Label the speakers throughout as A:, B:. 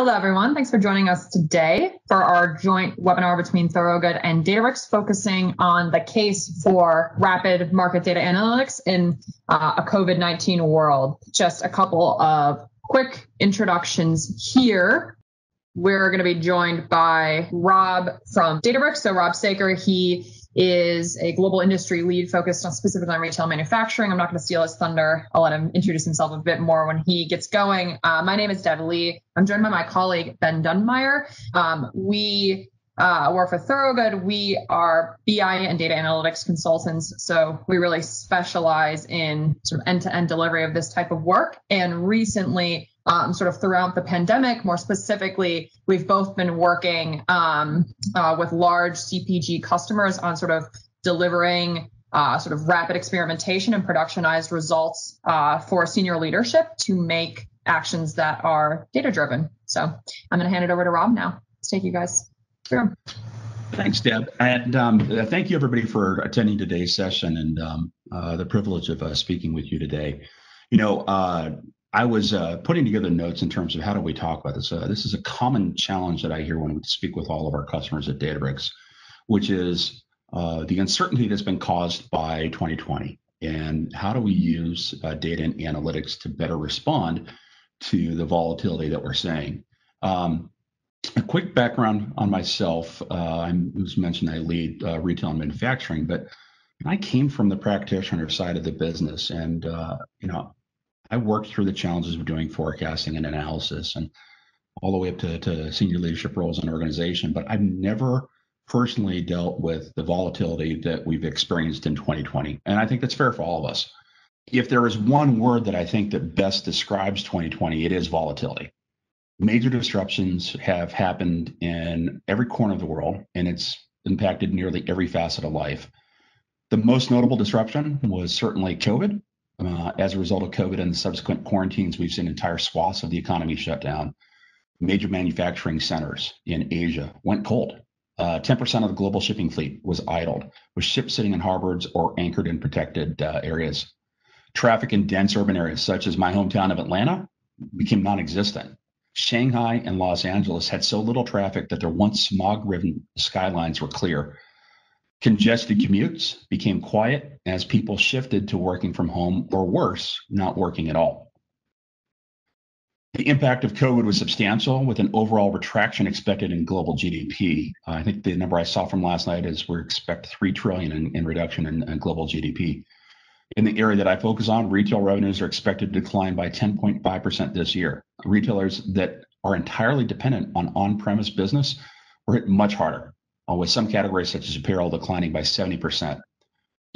A: Hello, everyone. Thanks for joining us today for our joint webinar between Thorogood and Databricks, focusing on the case for rapid market data analytics in uh, a COVID 19 world. Just a couple of quick introductions here. We're going to be joined by Rob from Databricks. So, Rob Saker, he is a global industry lead focused on specifically on retail manufacturing. I'm not going to steal his thunder. I'll let him introduce himself a bit more when he gets going. Uh, my name is Deb Lee. I'm joined by my colleague Ben Dunmeyer. Um, we uh, work for Thorogood. We are BI and data analytics consultants. So we really specialize in sort of end-to-end delivery of this type of work. And recently, um, sort of throughout the pandemic. More specifically, we've both been working um, uh, with large CPG customers on sort of delivering uh, sort of rapid experimentation and productionized results uh, for senior leadership to make actions that are data driven. So I'm going to hand it over to Rob now. Let's take you guys through.
B: Thanks, Deb. And um, thank you, everybody, for attending today's session and um, uh, the privilege of uh, speaking with you today. You know, uh, I was uh, putting together notes in terms of how do we talk about this. Uh, this is a common challenge that I hear when we speak with all of our customers at Databricks, which is uh, the uncertainty that's been caused by 2020, and how do we use uh, data and analytics to better respond to the volatility that we're seeing. Um, a quick background on myself. Uh, I was mentioned I lead uh, retail and manufacturing, but I came from the practitioner side of the business, and you know I worked through the challenges of doing forecasting and analysis and all the way up to, to senior leadership roles in an organization, but I've never personally dealt with the volatility that we've experienced in 2020. And I think that's fair for all of us. If there is one word that I think that best describes 2020, it is volatility. Major disruptions have happened in every corner of the world, and it's impacted nearly every facet of life. The most notable disruption was certainly COVID, as a result of COVID and the subsequent quarantines, we've seen entire swaths of the economy shut down. Major manufacturing centers in Asia went cold. Uh, 10% of the global shipping fleet was idled, with ships sitting in harbors or anchored in protected uh, areas. Traffic in dense urban areas, such as my hometown of Atlanta, became non existent. Shanghai and Los Angeles had so little traffic that their once smog ridden skylines were clear Congested commutes became quiet as people shifted to working from home or worse, not working at all. The impact of COVID was substantial with an overall retraction expected in global GDP. Uh, I think the number I saw from last night is we expect 3 trillion in, in reduction in, in global GDP. In the area that I focus on, retail revenues are expected to decline by 10.5% this year. Retailers that are entirely dependent on on-premise business were hit much harder Uh, with some categories such as apparel declining by 70%.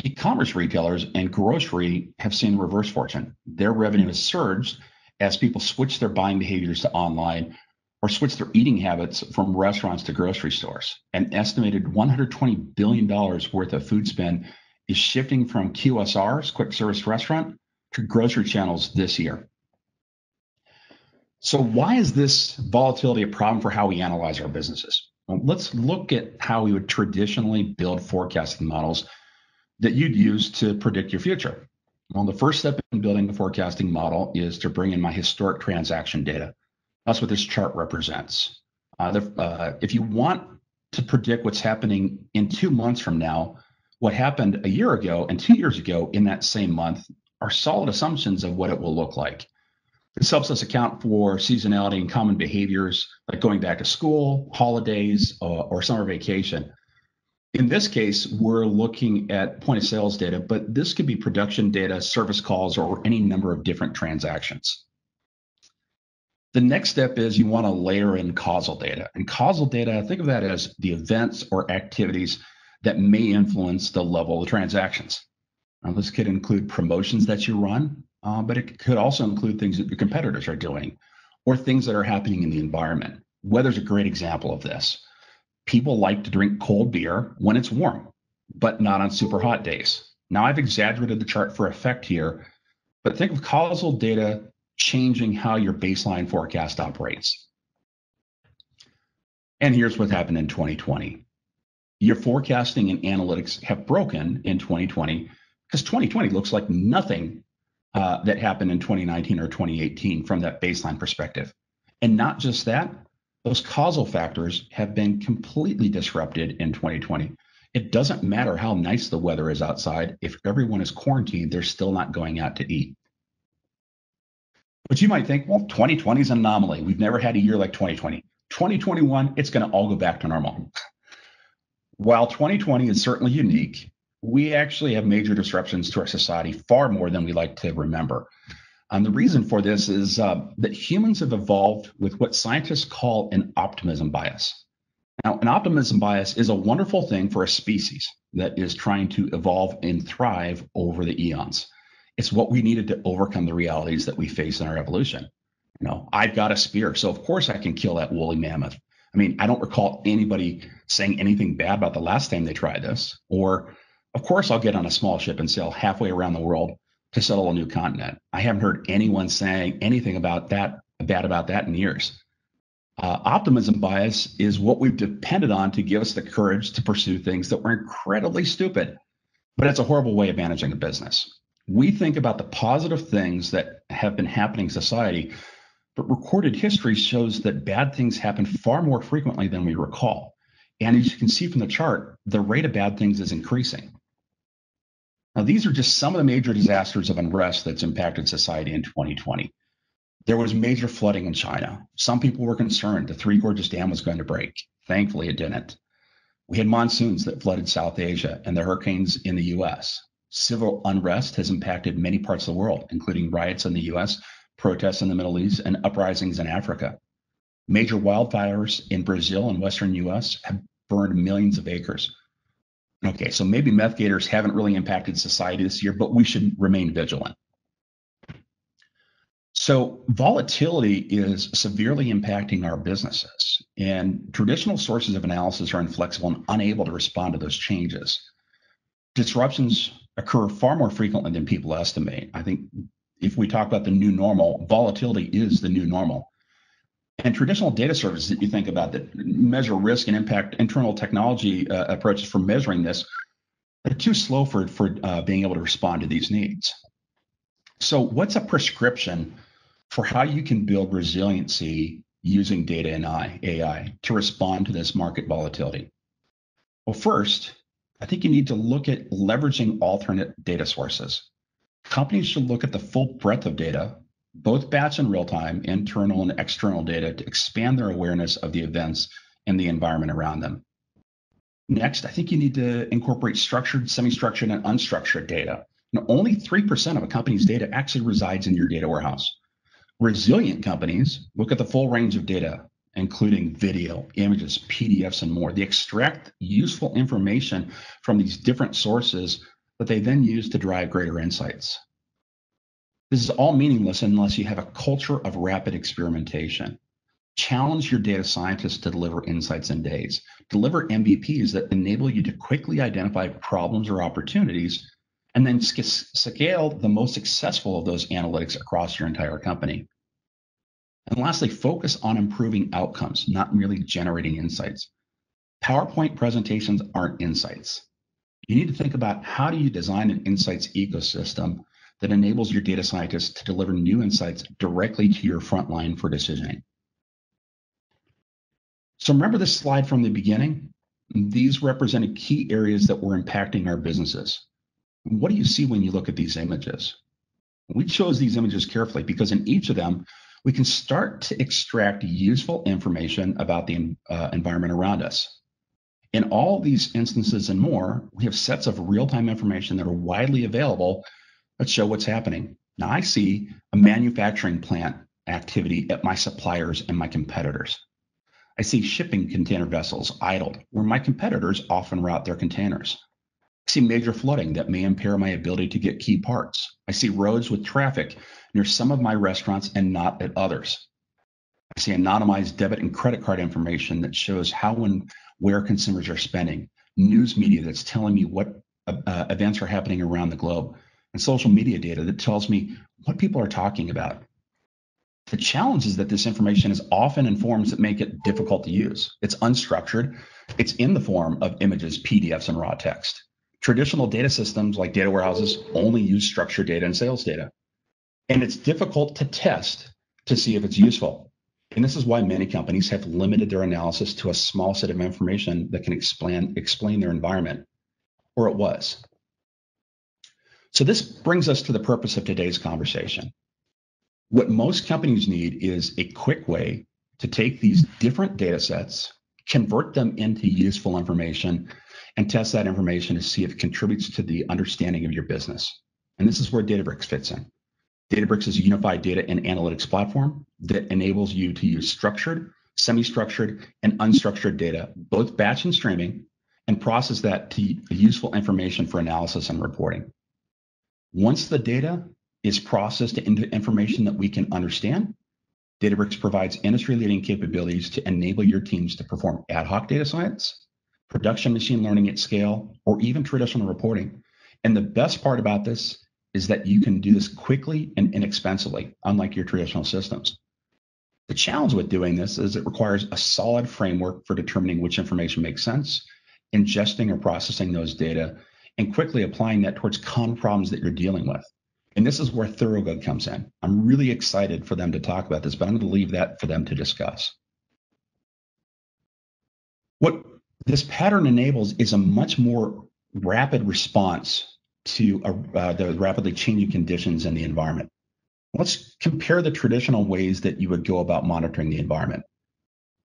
B: E-commerce retailers and grocery have seen reverse fortune. Their revenue has surged as people switch their buying behaviors to online or switch their eating habits from restaurants to grocery stores. An estimated $120 billion worth of food spend is shifting from QSRs, quick service restaurant, to grocery channels this year. So, why is this volatility a problem for how we analyze our businesses? Well, let's look at how we would traditionally build forecasting models that you'd use to predict your future. Well, the first step in building a forecasting model is to bring in my historic transaction data. That's what this chart represents. Uh, the, uh, if you want to predict what's happening in two months from now, what happened a year ago and two years ago in that same month are solid assumptions of what it will look like. This helps us account for seasonality and common behaviors like going back to school, holidays, uh, or summer vacation. In this case, we're looking at point of sales data, but this could be production data, service calls, or any number of different transactions. The next step is you want to layer in causal data. And causal data, think of that as the events or activities that may influence the level of transactions. Now, this could include promotions that you run, uh, but it could also include things that your competitors are doing or things that are happening in the environment. Weather's a great example of this. People like to drink cold beer when it's warm, but not on super hot days. Now, I've exaggerated the chart for effect here, but think of causal data changing how your baseline forecast operates. And here's what happened in 2020. Your forecasting and analytics have broken in 2020 because 2020 looks like nothing Uh, that happened in 2019 or 2018 from that baseline perspective. And not just that, those causal factors have been completely disrupted in 2020. It doesn't matter how nice the weather is outside. If everyone is quarantined, they're still not going out to eat. But you might think, well, 2020 is an anomaly. We've never had a year like 2020. 2021, it's going to all go back to normal. While 2020 is certainly unique, we actually have major disruptions to our society far more than we like to remember. And the reason for this is uh, that humans have evolved with what scientists call an optimism bias. Now, an optimism bias is a wonderful thing for a species that is trying to evolve and thrive over the eons. It's what we needed to overcome the realities that we face in our evolution. You know, I've got a spear, so of course I can kill that woolly mammoth. I mean, I don't recall anybody saying anything bad about the last time they tried this. Or, of course, I'll get on a small ship and sail halfway around the world to settle a new continent. I haven't heard anyone saying anything about that bad about that in years. Uh, optimism bias is what we've depended on to give us the courage to pursue things that were incredibly stupid, but it's a horrible way of managing a business. We think about the positive things that have been happening in society, but recorded history shows that bad things happen far more frequently than we recall. And as you can see from the chart, the rate of bad things is increasing. Now, these are just some of the major disasters of unrest that's impacted society in 2020. There was major flooding in China. Some people were concerned the Three Gorges Dam was going to break. Thankfully, it didn't. We had monsoons that flooded South Asia and the hurricanes in the US. Civil unrest has impacted many parts of the world, including riots in the US, protests in the Middle East, and uprisings in Africa. Major wildfires in Brazil and Western US have burned millions of acres. Okay, so maybe meth gators haven't really impacted society this year, but we should remain vigilant. So volatility is severely impacting our businesses, and traditional sources of analysis are inflexible and unable to respond to those changes. Disruptions occur far more frequently than people estimate. I think if we talk about the new normal, volatility is the new normal. And traditional data services that you think about that measure risk and impact internal technology uh, approaches for measuring this are too slow for, for uh, being able to respond to these needs. So, what's a prescription for how you can build resiliency using data and AI to respond to this market volatility? Well, first, I think you need to look at leveraging alternate data sources. Companies should look at the full breadth of data, both batch and real time, internal and external data, to expand their awareness of the events and the environment around them. Next, I think you need to incorporate structured, semi structured, and unstructured data. Now, only 3% of a company's data actually resides in your data warehouse. Resilient companies look at the full range of data, including video, images, PDFs, and more. They extract useful information from these different sources that they then use to drive greater insights. This is all meaningless unless you have a culture of rapid experimentation. Challenge your data scientists to deliver insights in days. Deliver MVPs that enable you to quickly identify problems or opportunities and then scale the most successful of those analytics across your entire company. And lastly, focus on improving outcomes, not merely generating insights. PowerPoint presentations aren't insights. You need to think about how do you design an insights ecosystem that enables your data scientists to deliver new insights directly to your frontline for decisioning. So remember this slide from the beginning? These represented key areas that were impacting our businesses. What do you see when you look at these images? We chose these images carefully because in each of them, we can start to extract useful information about the uh, environment around us. In all these instances and more, we have sets of real-time information that are widely available that show what's happening. Now I see a manufacturing plant activity at my suppliers and my competitors. I see shipping container vessels idled where my competitors often route their containers. I see major flooding that may impair my ability to get key parts. I see roads with traffic near some of my restaurants and not at others. I see anonymized debit and credit card information that shows how and where consumers are spending, news media that's telling me what uh, events are happening around the globe, and social media data that tells me what people are talking about. The challenge is that this information is often in forms that make it difficult to use. It's unstructured, it's in the form of images, PDFs, and raw text. Traditional data systems like data warehouses only use structured data and sales data. And it's difficult to test to see if it's useful. And this is why many companies have limited their analysis to a small set of information that can explain, explain their environment, or it was. So this brings us to the purpose of today's conversation. What most companies need is a quick way to take these different data sets, convert them into useful information, and test that information to see if it contributes to the understanding of your business. And this is where Databricks fits in. Databricks is a unified data and analytics platform that enables you to use structured, semi-structured, and unstructured data, both batch and streaming, and process that to useful information for analysis and reporting. Once the data is processed into information that we can understand, Databricks provides industry-leading capabilities to enable your teams to perform ad hoc data science, production machine learning at scale, or even traditional reporting. And the best part about this is that you can do this quickly and inexpensively, unlike your traditional systems. The challenge with doing this is it requires a solid framework for determining which information makes sense, ingesting or processing those data, and quickly applying that towards common problems that you're dealing with. And this is where Thorogood comes in. I'm really excited for them to talk about this, but I'm going to leave that for them to discuss. What this pattern enables is a much more rapid response to uh, the rapidly changing conditions in the environment. Let's compare the traditional ways that you would go about monitoring the environment.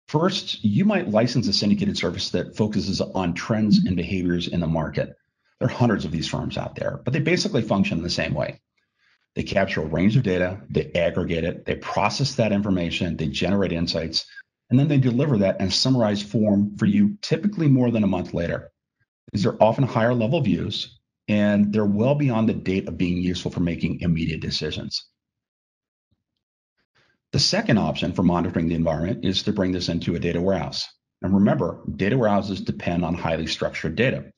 B: First, you might license a syndicated service that focuses on trends and behaviors in the market. There are hundreds of these firms out there, but they basically function in the same way. They capture a range of data, they aggregate it, they process that information, they generate insights, and then they deliver that in a summarized form for you typically more than a month later. These are often higher level views, and they're well beyond the date of being useful for making immediate decisions. The second option for monitoring the environment is to bring this into a data warehouse. And remember, data warehouses depend on highly structured data.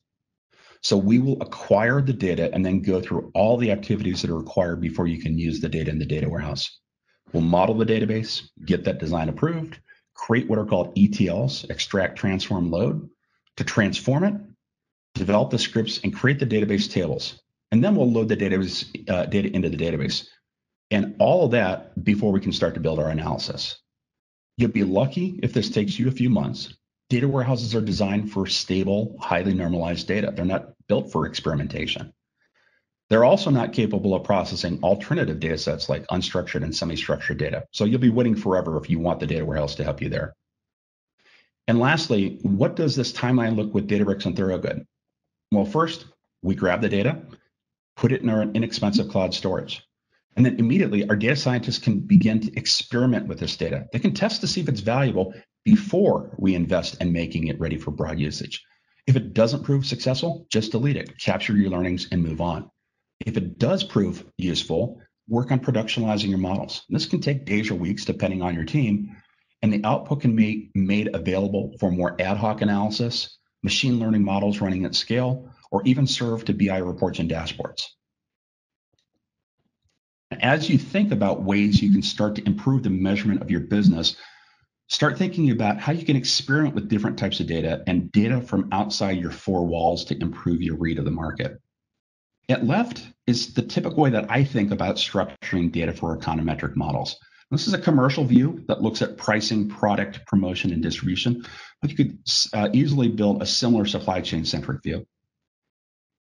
B: So we will acquire the data and then go through all the activities that are required before you can use the data in the data warehouse. We'll model the database, get that design approved, create what are called ETLs, extract, transform, load, to transform it, develop the scripts, and create the database tables. And then we'll load the database uh, data into the database. And all of that before we can start to build our analysis. You'll be lucky if this takes you a few months. Data warehouses are designed for stable, highly normalized data. They're not built for experimentation. They're also not capable of processing alternative data sets like unstructured and semi-structured data. So you'll be waiting forever if you want the data warehouse to help you there. And lastly, what does this timeline look with Databricks and Thorogood? Well, first, we grab the data, put it in our inexpensive cloud storage. And then immediately our data scientists can begin to experiment with this data. They can test to see if it's valuable before we invest in making it ready for broad usage. If it doesn't prove successful, just delete it, capture your learnings, and move on. If it does prove useful, work on productionalizing your models. This can take days or weeks depending on your team, and the output can be made available for more ad hoc analysis, machine learning models running at scale, or even serve to BI reports and dashboards. As you think about ways you can start to improve the measurement of your business, Start thinking about how you can experiment with different types of data and data from outside your four walls to improve your read of the market. At left is the typical way that I think about structuring data for econometric models. This is a commercial view that looks at pricing, product, promotion, and distribution, but you could uh, easily build a similar supply chain centric view.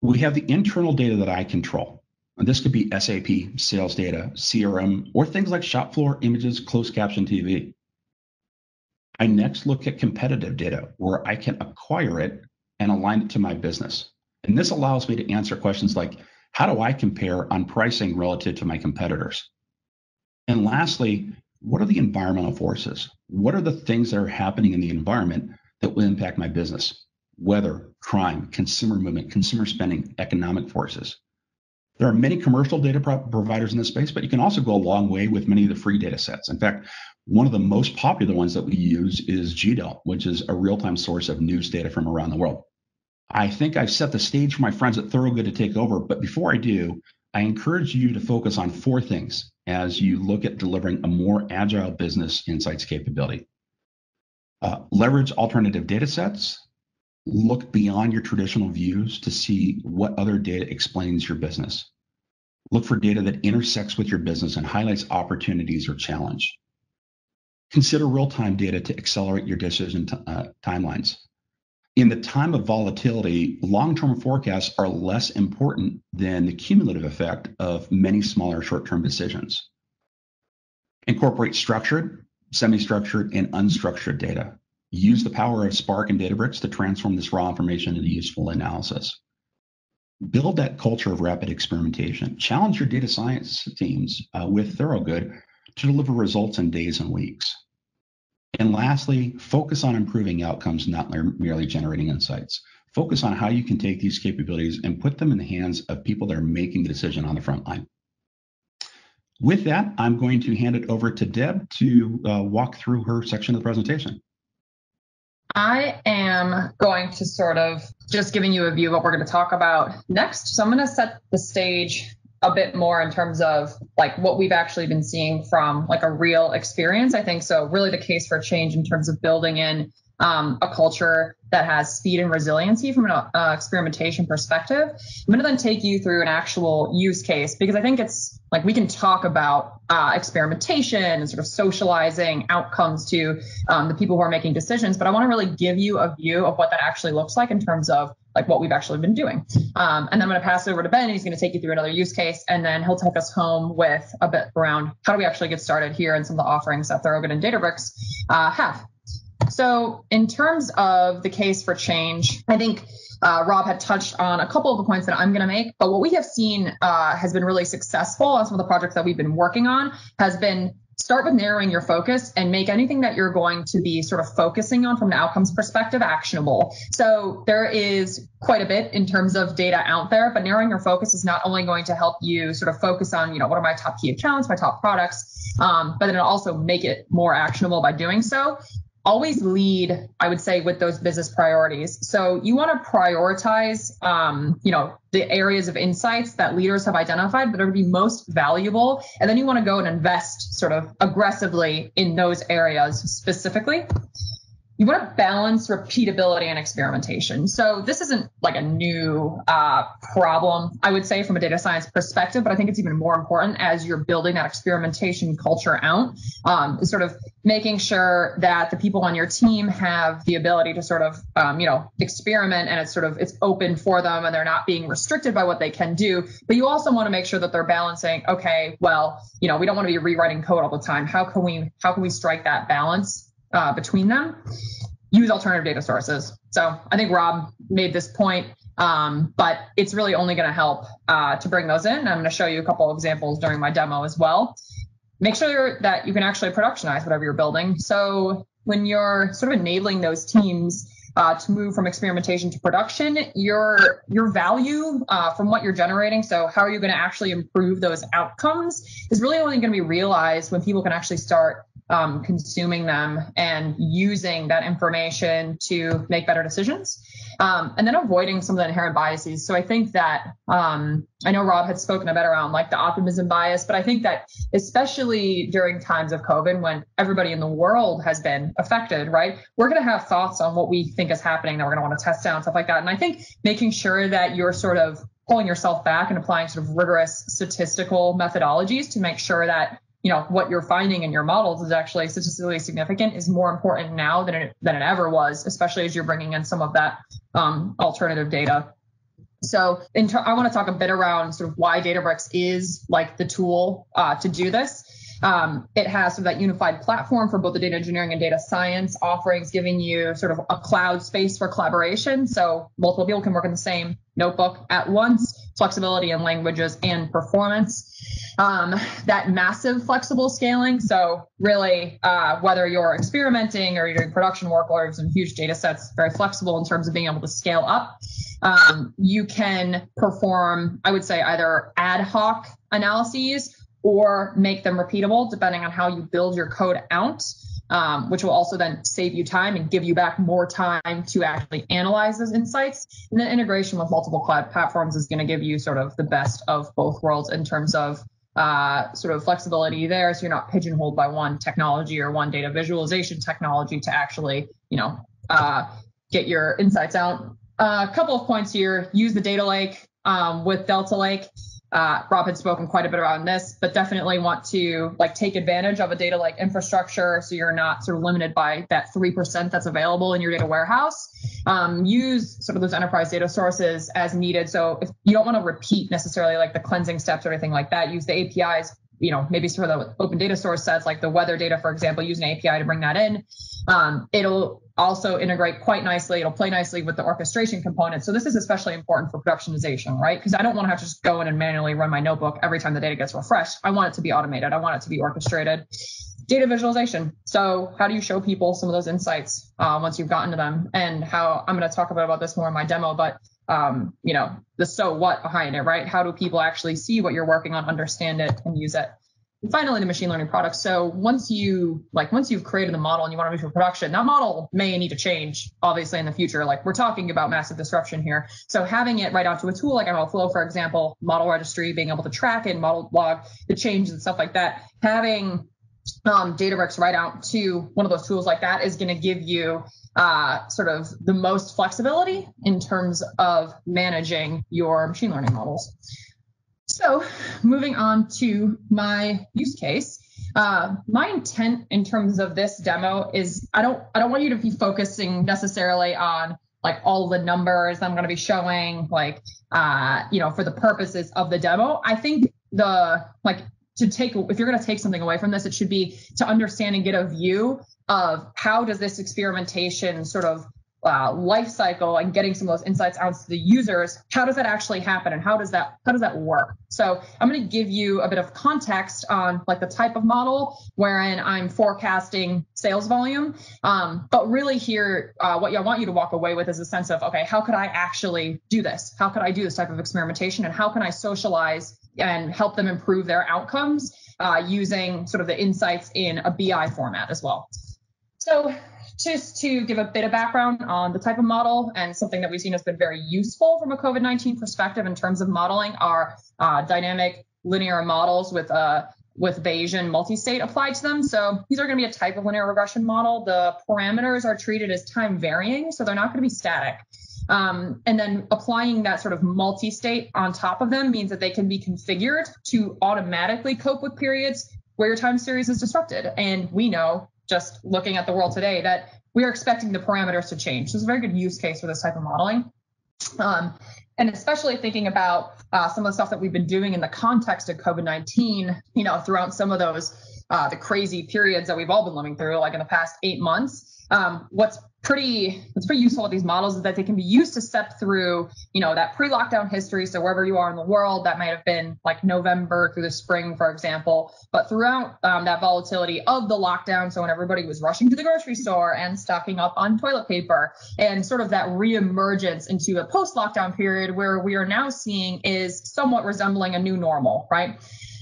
B: We have the internal data that I control. And this could be SAP, sales data, CRM, or things like shop floor images, closed caption TV. I next look at competitive data where I can acquire it and align it to my business. And this allows me to answer questions like how do I compare on pricing relative to my competitors? And lastly, what are the environmental forces? What are the things that are happening in the environment that will impact my business? Weather, crime, consumer movement, consumer spending, economic forces. There are many commercial data pro- providers in this space, but you can also go a long way with many of the free data sets. In fact, one of the most popular ones that we use is GDELT, which is a real time source of news data from around the world. I think I've set the stage for my friends at Thorogood to take over, but before I do, I encourage you to focus on four things as you look at delivering a more agile business insights capability. Uh, leverage alternative data sets, look beyond your traditional views to see what other data explains your business. Look for data that intersects with your business and highlights opportunities or challenge. Consider real-time data to accelerate your decision t- uh, timelines. In the time of volatility, long-term forecasts are less important than the cumulative effect of many smaller short-term decisions. Incorporate structured, semi-structured, and unstructured data. Use the power of Spark and Databricks to transform this raw information into useful analysis. Build that culture of rapid experimentation. Challenge your data science teams uh, with Thorogood to deliver results in days and weeks. And lastly, focus on improving outcomes, not merely generating insights. Focus on how you can take these capabilities and put them in the hands of people that are making the decision on the front line. With that, I'm going to hand it over to Deb to uh, walk through her section of the presentation.
A: I am going to sort of just giving you a view of what we're going to talk about next. So I'm going to set the stage a bit more in terms of like what we've actually been seeing from like a real experience. I think so. Really, the case for change in terms of building in um, a culture that has speed and resiliency from an uh, experimentation perspective. I'm going to then take you through an actual use case because I think it's like we can talk about uh, experimentation and sort of socializing outcomes to um, the people who are making decisions, but I want to really give you a view of what that actually looks like in terms of like what we've actually been doing. Um, and then I'm going to pass it over to Ben, and he's going to take you through another use case, and then he'll take us home with a bit around how do we actually get started here and some of the offerings that Thorogood and Databricks uh, have. So, in terms of the case for change, I think uh, Rob had touched on a couple of the points that I'm going to make, but what we have seen uh, has been really successful on some of the projects that we've been working on has been start with narrowing your focus and make anything that you're going to be sort of focusing on from an outcomes perspective actionable. So there is quite a bit in terms of data out there, but narrowing your focus is not only going to help you sort of focus on, you know, what are my top key accounts, my top products, um, but then also make it more actionable by doing so always lead, I would say, with those business priorities. So you want to prioritize, um, you know, the areas of insights that leaders have identified that are going to be most valuable, and then you want to go and invest sort of aggressively in those areas specifically you want to balance repeatability and experimentation. So this isn't like a new uh, problem, I would say, from a data science perspective, but I think it's even more important as you're building that experimentation culture out, um, sort of making sure that the people on your team have the ability to sort of, um, you know, experiment and it's sort of it's open for them and they're not being restricted by what they can do. But you also want to make sure that they're balancing. Okay, well, you know, we don't want to be rewriting code all the time. How can we how can we strike that balance? Uh, between them, use alternative data sources. So I think Rob made this point, um, but it's really only going to help uh, to bring those in. I'm going to show you a couple of examples during my demo as well. Make sure that you can actually productionize whatever you're building. So when you're sort of enabling those teams uh, to move from experimentation to production, your your value uh, from what you're generating. So how are you going to actually improve those outcomes is really only going to be realized when people can actually start um, consuming them and using that information to make better decisions. Um, and then avoiding some of the inherent biases. So I think that um, I know Rob had spoken a bit around like the optimism bias, but I think that especially during times of COVID when everybody in the world has been affected, right? We're going to have thoughts on what we think is happening that we're going to want to test and stuff like that. And I think making sure that you're sort of pulling yourself back and applying sort of rigorous statistical methodologies to make sure that you know what you're finding in your models is actually statistically significant is more important now than it than it ever was, especially as you're bringing in some of that um, alternative data. So in ter- I want to talk a bit around sort of why Databricks is like the tool uh, to do this. Um, it has sort of that unified platform for both the data engineering and data science offerings, giving you sort of a cloud space for collaboration. So multiple people can work in the same notebook at once, flexibility in languages and performance. Um, that massive flexible scaling. So really, uh, whether you're experimenting or you're doing production work or some huge data sets, very flexible in terms of being able to scale up. Um, you can perform, I would say, either ad hoc analyses or make them repeatable depending on how you build your code out, um, which will also then save you time and give you back more time to actually analyze those insights. And then integration with multiple cloud platforms is going to give you sort of the best of both worlds in terms of uh, sort of flexibility there. So you're not pigeonholed by one technology or one data visualization technology to actually, you know, uh, get your insights out. Uh, a couple of points here. Use the data lake um, with Delta Lake. Uh, Rob had spoken quite a bit about this, but definitely want to like take advantage of a data like infrastructure so you're not sort of limited by that 3% that's available in your data warehouse. Um, use sort of those enterprise data sources as needed. So if you don't want to repeat necessarily like the cleansing steps or anything like that, use the APIs you know, maybe sort of the open data source sets like the weather data, for example, use an API to bring that in. Um, it'll also integrate quite nicely. It'll play nicely with the orchestration component. So this is especially important for productionization, right? Because I don't want to have to just go in and manually run my notebook every time the data gets refreshed. I want it to be automated. I want it to be orchestrated. Data visualization. So how do you show people some of those insights uh, once you've gotten to them? And how I'm going to talk about about this more in my demo, but um, you know, the so what behind it, right? How do people actually see what you're working on, understand it, and use it? Finally, the machine learning product. So once you like once you've created the model and you want to move to production, that model may need to change, obviously, in the future. Like we're talking about massive disruption here. So having it write onto a tool like MLflow, for example, model registry, being able to track and model log the changes and stuff like that, having um, Databricks write out to one of those tools like that is going to give you uh, sort of the most flexibility in terms of managing your machine learning models. So moving on to my use case. Uh, my intent in terms of this demo is I don't I don't want you to be focusing necessarily on like all the numbers I'm going to be showing like uh, you know for the purposes of the demo. I think the like to take if you're going to take something away from this, it should be to understand and get a view of how does this experimentation sort of uh, life cycle and getting some of those insights out to the users how does that actually happen and how does that how does that work? So i'm going to give you a bit of context on like the type of model wherein i'm forecasting sales volume. Um, but really here uh, what i want you to walk away with is a sense of okay how could i actually do this? How could i do this type of experimentation and how can i socialize and help them improve their outcomes uh, using sort of the insights in a bi format as well? So just to give a bit of background on the type of model and something that we've seen has been very useful from a COVID-19 perspective in terms of modeling are uh, dynamic linear models with uh, with Bayesian multi-state applied to them. So these are going to be a type of linear regression model. The parameters are treated as time varying, so they're not going to be static. Um, and then applying that sort of multi-state on top of them means that they can be configured to automatically cope with periods where your time series is disrupted. And we know just looking at the world today that we are expecting the parameters to change. It's a very good use case for this type of modeling. Um, and especially thinking about uh, some of the stuff that we've been doing in the context of COVID-19, you know, throughout some of those uh, the crazy periods that we've all been living through, like in the past eight months. Um, what's pretty what's pretty useful with these models is that they can be used to step through you know that pre-lockdown history. So wherever you are in the world that might have been like november through the spring for example. But throughout um, that volatility of the lockdown so when everybody was rushing to the grocery store and stocking up on toilet paper and sort of that reemergence into a post-lockdown period where we are now seeing is somewhat resembling a new normal right?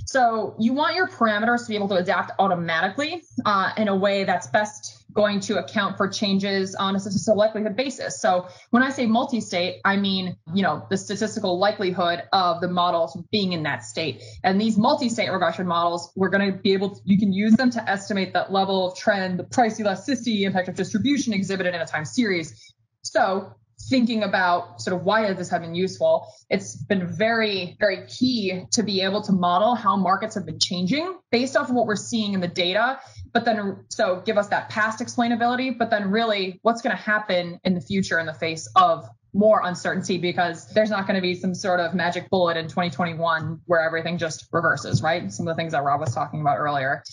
A: So you want your parameters to be able to adapt automatically uh, in a way that's best going to account for changes on a statistical likelihood basis. So when I say multi-state, I mean, you know, the statistical likelihood of the models being in that state. And these multi-state regression models, we're going to be able to, you can use them to estimate that level of trend, the price elasticity, impact of distribution exhibited in a time series. So thinking about sort of why this has been useful, it's been very, very key to be able to model how markets have been changing based off of what we're seeing in the data. But then, so give us that past explainability, but then really what's going to happen in the future in the face of more uncertainty because there's not going to be some sort of magic bullet in 2021 where everything just reverses, right? Some of the things that Rob was talking about earlier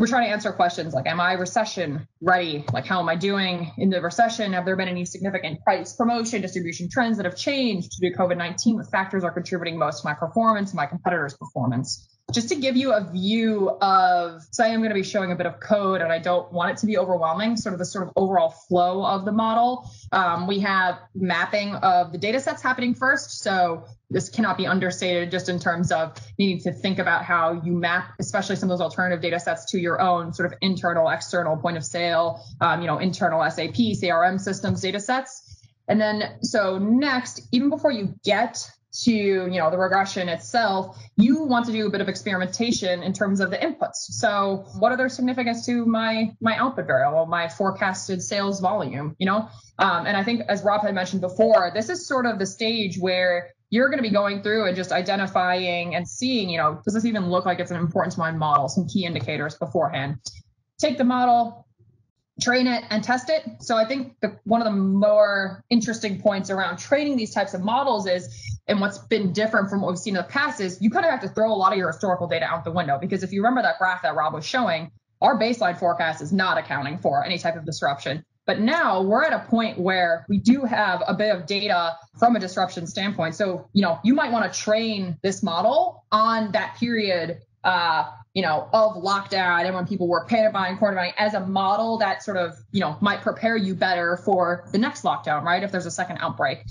A: we're trying to answer questions like, am I recession ready? Like, how am I doing in the recession? Have there been any significant price promotion distribution trends that have changed due to COVID 19? What factors are contributing most to my performance, my competitors' performance? Just to give you a view of so i am going to be showing a bit of code and i don't want it to be overwhelming sort of the sort of overall flow of the model. Um, we have mapping of the data sets happening first so this cannot be understated just in terms of needing to think about how you map especially some of those alternative data sets to your own sort of internal external point of sale um, you know internal sap crm systems data sets. And then so next even before you get to you know the regression itself you want to do a bit of experimentation in terms of the inputs so what are their significance to my my output variable my forecasted sales volume you know um, and i think as rob had mentioned before this is sort of the stage where you're going to be going through and just identifying and seeing, you know, does this even look like it's an important to my model? Some key indicators beforehand. Take the model, train it and test it. So I think the, one of the more interesting points around training these types of models is, and what's been different from what we've seen in the past is you kind of have to throw a lot of your historical data out the window because if you remember that graph that Rob was showing, our baseline forecast is not accounting for any type of disruption. But now we're at a point where we do have a bit of data from a disruption standpoint. So, you know, you might want to train this model on that period uh, you know, of lockdown and when people were panic buying, quarter buying as a model that sort of, you know, might prepare you better for the next lockdown, right? If there's a second outbreak.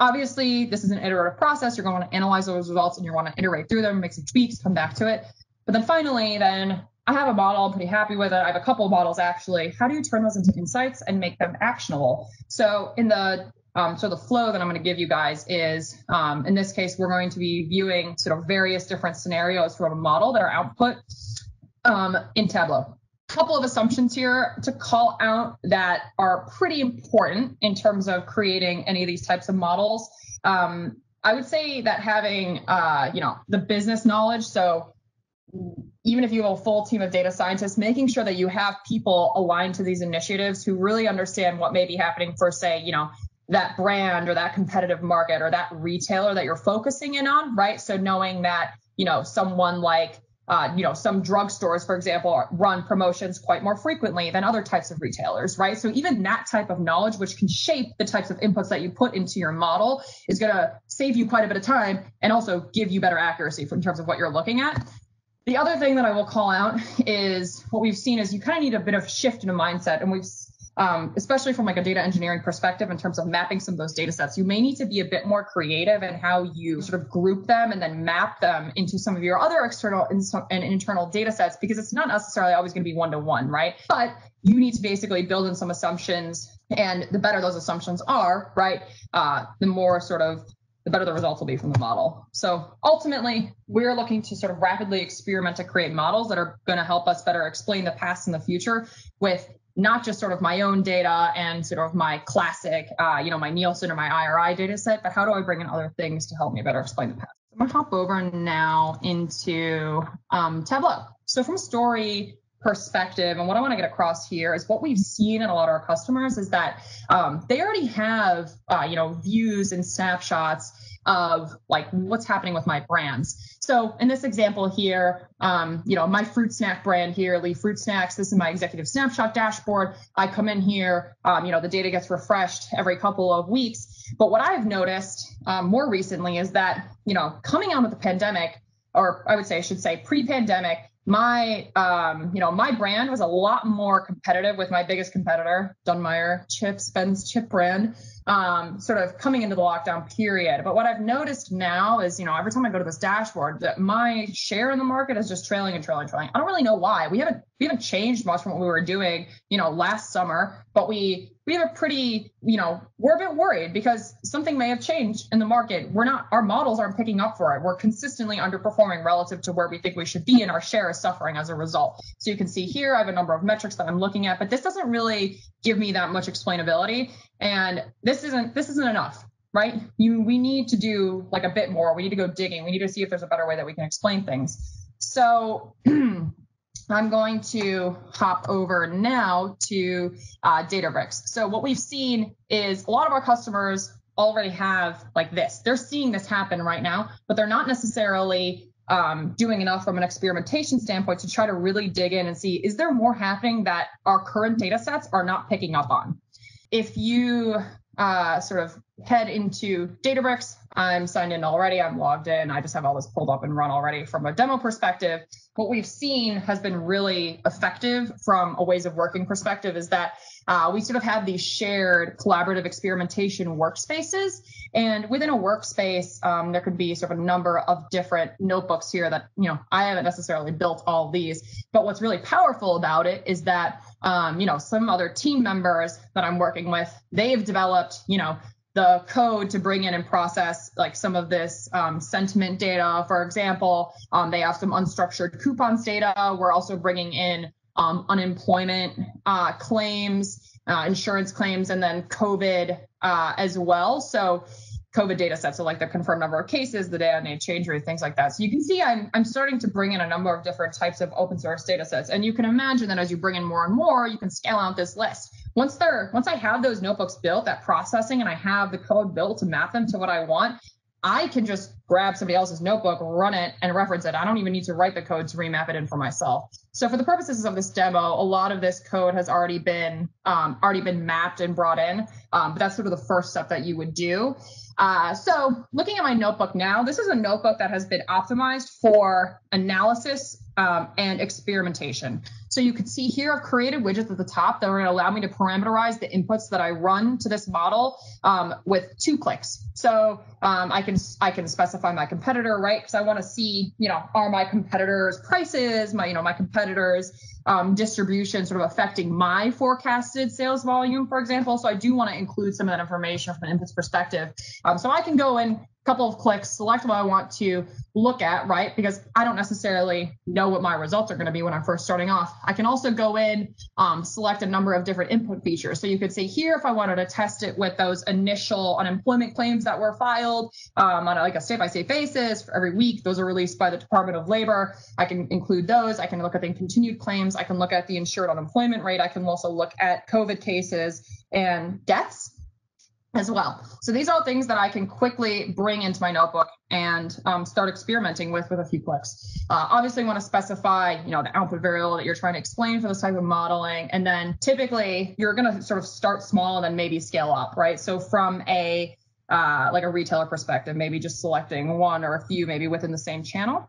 A: Obviously, this is an iterative process. You're going to analyze those results and you want to iterate through them, make some tweaks, come back to it. But then finally, then I have a model, I'm pretty happy with it. I have a couple models actually. How do you turn those into insights and make them actionable? So in the um, so the flow that I'm going to give you guys is, um, in this case, we're going to be viewing sort of various different scenarios from a model that are output um, in Tableau. A couple of assumptions here to call out that are pretty important in terms of creating any of these types of models. Um, I would say that having, uh, you know, the business knowledge, so even if you have a full team of data scientists, making sure that you have people aligned to these initiatives who really understand what may be happening for, say, you know, that brand or that competitive market or that retailer that you're focusing in on, right? So knowing that, you know, someone like, uh, you know, some drugstores, for example, run promotions quite more frequently than other types of retailers, right? So even that type of knowledge, which can shape the types of inputs that you put into your model, is going to save you quite a bit of time and also give you better accuracy in terms of what you're looking at. The other thing that I will call out is what we've seen is you kind of need a bit of shift in a mindset, and we've um, especially from like a data engineering perspective in terms of mapping some of those data sets you may need to be a bit more creative in how you sort of group them and then map them into some of your other external and internal data sets because it's not necessarily always going to be one to one right but you need to basically build in some assumptions and the better those assumptions are right uh, the more sort of the better the results will be from the model. So ultimately, we're looking to sort of rapidly experiment to create models that are going to help us better explain the past and the future with not just sort of my own data and sort of my classic, uh, you know, my Nielsen or my IRI data set, but how do I bring in other things to help me better explain the past? I'm gonna hop over now into um, Tableau. So from story perspective, and what I want to get across here is what we've seen in a lot of our customers is that um, they already have, uh, you know, views and snapshots of like what's happening with my brands. So in this example here, um, you know, my fruit snack brand here, Lee Fruit Snacks, this is my executive snapshot dashboard. I come in here, um, you know, the data gets refreshed every couple of weeks. But what I've noticed um, more recently is that, you know, coming out of the pandemic, or I would say, I should say pre-pandemic, my um, you know my brand was a lot more competitive with my biggest competitor dunmeyer chip ben's chip brand um, sort of coming into the lockdown period. But what i've noticed now is you know every time i go to this dashboard that my share in the market is just trailing and trailing and trailing. I don't really know why. We haven't we haven't changed much from what we were doing you know last summer but we we have a pretty, you know, we're a bit worried because something may have changed in the market. We're not, our models aren't picking up for it. We're consistently underperforming relative to where we think we should be, and our share is suffering as a result. So you can see here, I have a number of metrics that I'm looking at, but this doesn't really give me that much explainability. And this isn't, this isn't enough right? You, we need to do like a bit more. We need to go digging. We need to see if there's a better way that we can explain things. So I'm going to hop over now to uh, Databricks. So what we've seen is a lot of our customers already have like this. They're seeing this happen right now, but they're not necessarily um, doing enough from an experimentation standpoint to try to really dig in and see is there more happening that our current data sets are not picking up on. If you uh, sort of head into Databricks. I'm signed in already. I'm logged in. I just have all this pulled up and run already from a demo perspective. What we've seen has been really effective from a ways of working perspective is that uh, we sort of have these shared collaborative experimentation workspaces. And within a workspace, um, there could be sort of a number of different notebooks here that, you know, I haven't necessarily built all these. But what's really powerful about it is that, um, you know, some other team members that I'm working with, they've developed, you know, the code to bring in and process like some of this um, sentiment data. For example, um, they have some unstructured coupons data. We're also bringing in um, unemployment uh, claims, uh, insurance claims, and then COVID uh, as well. So COVID data sets, so like the confirmed number of cases, the day on day change rate, things like that. So you can see I'm, I'm starting to bring in a number of different types of open source data sets. And you can imagine that as you bring in more and more, you can scale out this list. Once they're once I have those notebooks built, that processing, and I have the code built to map them to what I want, I can just grab somebody else's notebook, run it, and reference it. I don't even need to write the code to remap it in for myself. So for the purposes of this demo, a lot of this code has already been um, already been mapped and brought in. Um, but that's sort of the first step that you would do. Uh, so looking at my notebook now, this is a notebook that has been optimized for analysis um, and experimentation. So you can see here I've created widgets at the top that are going to allow me to parameterize the inputs that I run to this model um, with two clicks. So um, I can I can specify my competitor, right? Because I want to see, you know, are my competitors' prices, my you know my competitors' um, distribution sort of affecting my forecasted sales volume, for example. So I do want to include some of that information from an inputs perspective. Um, so I can go in couple of clicks, select what I want to look at, right? Because I don't necessarily know what my results are going to be when I'm first starting off. I can also go in, um, select a number of different input features. So you could see here if I wanted to test it with those initial unemployment claims that were filed um, on a, like a state-by-state basis for every week. Those are released by the Department of Labor. I can include those. I can look at the continued claims. I can look at the insured unemployment rate. I can also look at COVID cases and deaths as well. So these are all things that I can quickly bring into my notebook and um, start experimenting with with a few clicks. Uh, obviously, want to specify, you know, the output variable that you're trying to explain for this type of modeling, and then typically you're going to sort of start small and then maybe scale up, right? So from a uh, like a retailer perspective, maybe just selecting one or a few, maybe within the same channel.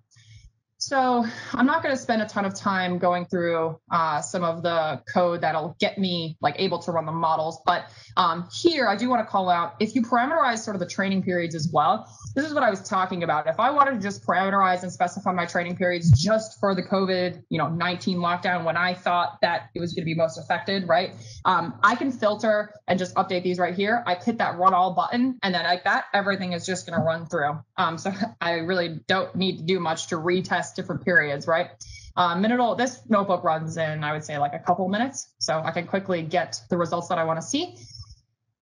A: So I'm not going to spend a ton of time going through uh, some of the code that'll get me like able to run the models. But um, here I do want to call out if you parameterize sort of the training periods as well. This is what I was talking about. If I wanted to just parameterize and specify my training periods just for the COVID, you know, 19 lockdown when I thought that it was going to be most affected, right? Um, I can filter and just update these right here. I hit that run all button, and then like that, everything is just going to run through. Um, so I really don't need to do much to retest different periods, right? Uh, minute this notebook runs in, I would say, like a couple minutes. So I can quickly get the results that I want to see.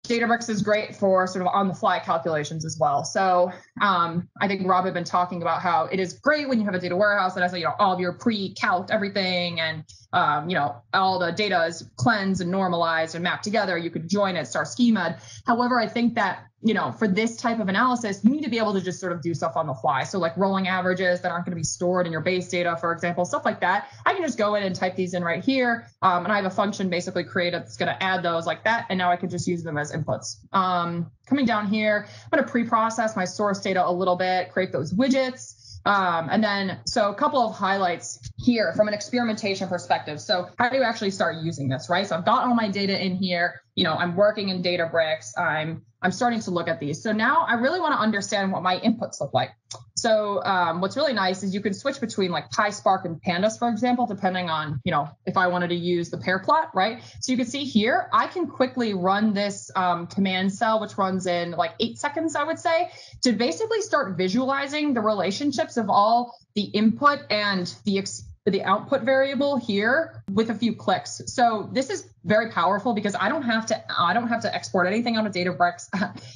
A: Databricks is great for sort of on the fly calculations as well. So um, I think Rob had been talking about how it is great when you have a data warehouse that has you know all of your pre-calc everything and um, you know all the data is cleansed and normalized and mapped together. You could join it, star schema. However, I think that you know, for this type of analysis, you need to be able to just sort of do stuff on the fly. So like rolling averages that aren't going to be stored in your base data, for example, stuff like that. I can just go in and type these in right here. Um, and I have a function basically created that's going to add those like that. And now I can just use them as inputs. Um, coming down here, I'm going to pre-process my source data a little bit, create those widgets. Um, and then, so a couple of highlights here from an experimentation perspective. So how do you actually start using this, right? So I've got all my data in here. You know, I'm working in Databricks. I'm I'm starting to look at these. So now I really want to understand what my inputs look like. So um, what's really nice is you can switch between like PySpark and Pandas, for example, depending on, you know, if I wanted to use the pair plot, right? So you can see here, I can quickly run this um, command cell, which runs in like eight seconds, I would say, to basically start visualizing the relationships of all the input and the ex- the output variable here with a few clicks. So this is very powerful because I don't have to I don't have to export anything out of Databricks.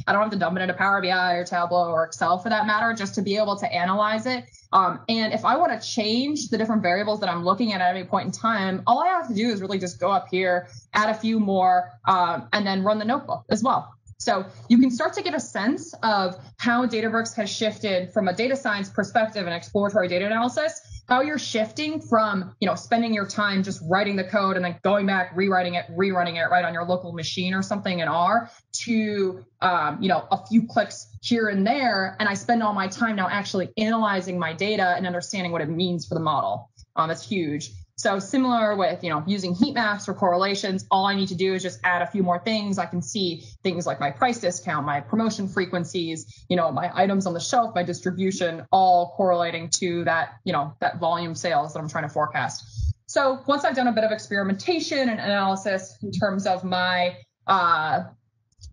A: I don't have to dump it into Power BI or Tableau or Excel for that matter, just to be able to analyze it. Um, and if I want to change the different variables that I'm looking at at any point in time, all I have to do is really just go up here, add a few more, um, and then run the notebook as well. So you can start to get a sense of how Databricks has shifted from a data science perspective and exploratory data analysis how you're shifting from, you know, spending your time just writing the code and then going back, rewriting it, rerunning it right on your local machine or something in R to, um, you know, a few clicks here and there. And I spend all my time now actually analyzing my data and understanding what it means for the model. Um, that's huge. So similar with, you know, using heat maps or correlations, all I need to do is just add a few more things. I can see things like my price discount, my promotion frequencies, you know, my items on the shelf, my distribution, all correlating to that, you know, that volume sales that I'm trying to forecast. So once I've done a bit of experimentation and analysis in terms of my uh,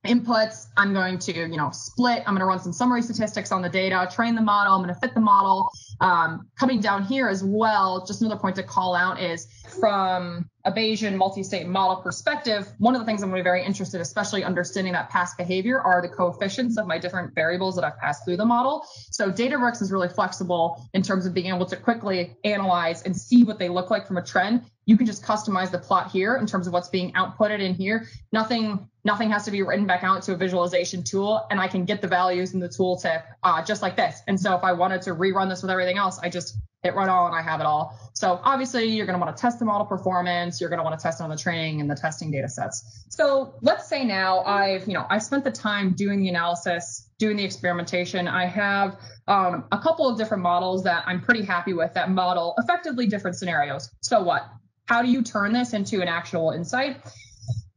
A: inputs. I'm going to, you know, split. I'm going to run some summary statistics on the data, train the model. I'm going to fit the model. Um, coming down here as well, just another point to call out is from a Bayesian multi-state model perspective, one of the things I'm going to be very interested, especially understanding that past behavior, are the coefficients of my different variables that I've passed through the model. So Databricks is really flexible in terms of being able to quickly analyze and see what they look like from a trend. You can just customize the plot here in terms of what's being outputted in here. Nothing Nothing has to be written back out to a visualization tool, and I can get the values in the tooltip uh, just like this. And so if I wanted to rerun this with everything else, I just hit run all and I have it all. So obviously you're going to want to test the model performance. You're going to want to test on the training and the testing data sets. So let's say now I've, you know, I've spent the time doing the analysis, doing the experimentation. I have um, a couple of different models that I'm pretty happy with that model effectively different scenarios. So what? How do you turn this into an actual insight?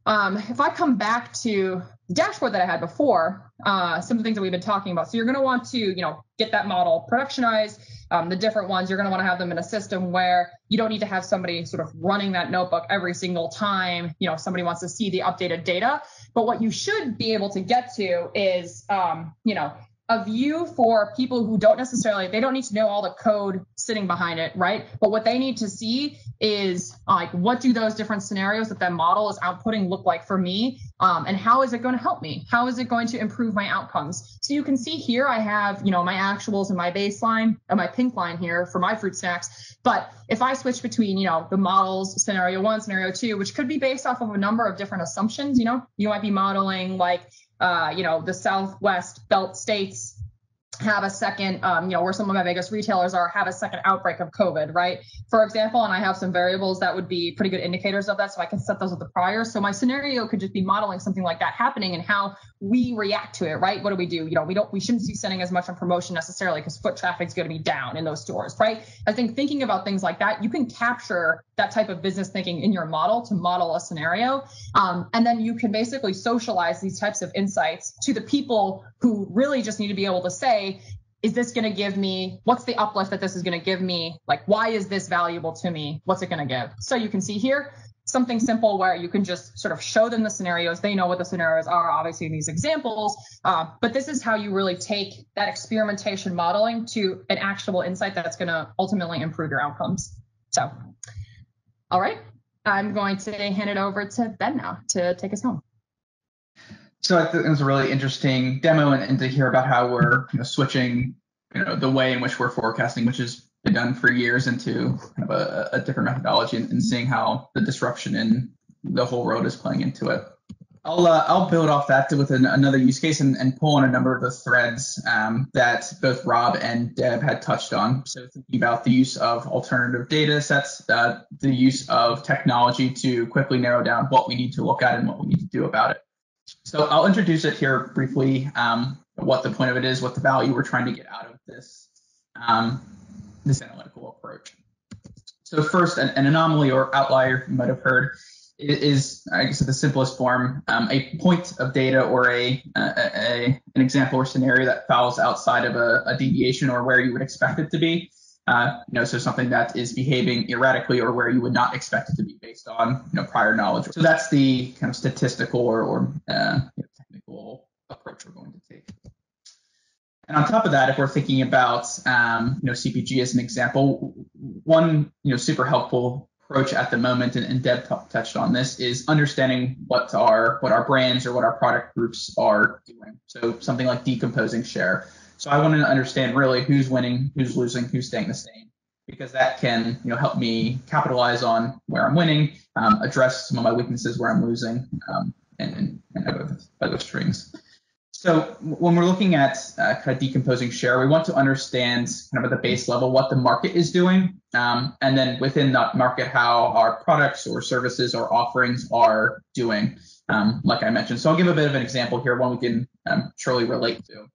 A: Um, if I come back to the dashboard that I had before, uh, some of the things that we've been talking about. So you're going to want to, you know, get that model productionized. Um, the different ones, you're going to want to have them in a system where you don't need to have somebody sort of running that notebook every single time, you know, somebody wants to see the updated data. But what you should be able to get to is, um, you know, a view for people who don't necessarily they don't need to know all the code sitting behind it right? But what they need to see is like what do those different scenarios that that model is outputting look like for me? Um, and how is it going to help me? How is it going to improve my outcomes? So you can see here i have you know my actuals and my baseline and my pink line here for my fruit snacks. But if i switch between you know the models scenario one scenario two which could be based off of a number of different assumptions you know you might be modeling like uh, you know, the Southwest belt states have a second, um, you know, where some of my biggest retailers are, have a second outbreak of COVID, right? For example, and I have some variables that would be pretty good indicators of that, so I can set those with the prior. So my scenario could just be modeling something like that happening and how we react to it, right? What do we do? You know, we don't, we shouldn't be sending as much on promotion necessarily because foot traffic is going to be down in those stores, right? I think thinking about things like that, you can capture that type of business thinking in your model to model a scenario, um, and then you can basically socialize these types of insights to the people who really just need to be able to say, is this going to give me what's the uplift that this is going to give me like why is this valuable to me what's it going to give so you can see here something simple where you can just sort of show them the scenarios. They know what the scenarios are, obviously, in these examples. Uh, but this is how you really take that experimentation modeling to an actionable insight that's going to ultimately improve your outcomes. So, all right, I'm going to hand it over to Ben now to take us home.
C: So I think it was a really interesting demo and, and to hear about how we're you know, switching you know the way in which we're forecasting, which is done for years into kind of a, a different methodology and, and, seeing how the disruption in the whole world is playing into it. I'll uh, I'll build off that with an, another use case and, and, pull on a number of the threads um, that both Rob and Deb had touched on. So thinking about the use of alternative data sets, uh, the use of technology to quickly narrow down what we need to look at and what we need to do about it. So I'll introduce it here briefly, um, what the point of it is, what the value we're trying to get out of this. Um, this analytical approach. So first, an, an anomaly or outlier you might have heard is, I guess, the simplest form, um, a point of data or a, a, a, an example or scenario that falls outside of a, a, deviation or where you would expect it to be. Uh, you know, so something that is behaving erratically or where you would not expect it to be based on you know prior knowledge. So that's the kind of statistical or, or uh, technical approach we're going to take. And on top of that, if we're thinking about um, you know CPG as an example, one you know super helpful approach at the moment, and, and Deb t- touched on this, is understanding what our what our brands or what our product groups are doing. So something like decomposing share. So I want to understand really who's winning, who's losing, who's staying the same, because that can you know help me capitalize on where I'm winning, um, address some of my weaknesses where I'm losing, um, and, and, and other, other strings. So when we're looking at uh, kind of decomposing share, we want to understand kind of at the base level what the market is doing, um, and then within that market how our products or services or offerings are doing, um, like I mentioned. So I'll give a bit of an example here, one we can um, relate to.